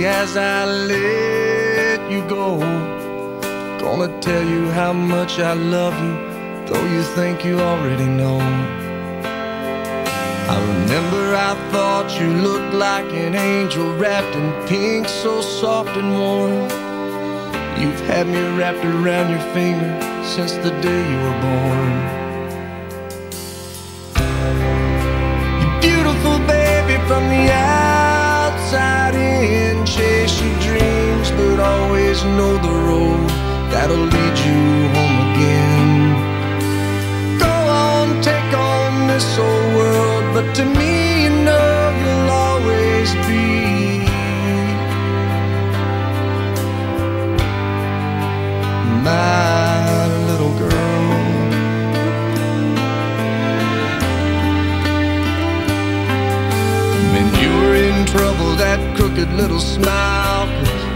baby, as I let you go. Gonna tell you how much I love you, though you think you already know. I remember I thought you looked like an angel wrapped in pink, so soft and warm. You've had me wrapped around your finger since the day you were born. Always know the road that'll lead you home again. Go on, take on this old world, but to me, you know you'll always be my little girl. When you were in trouble, that crooked little smile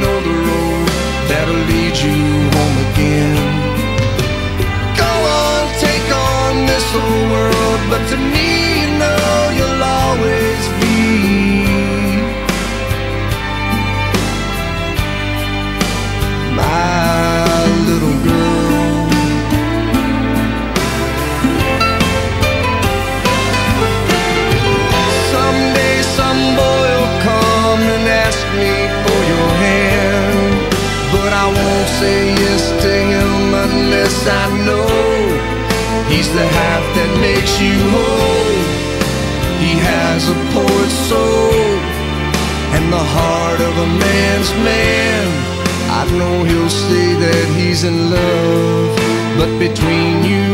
know the road that'll lead you home again. Go on, take on this whole world, but to me, you know you'll always be my little girl. Someday some boy will come and ask me say yes to him unless I know he's the half that makes you whole. He has a poet's soul and the heart of a man's man. I know he'll say that he's in love, but between you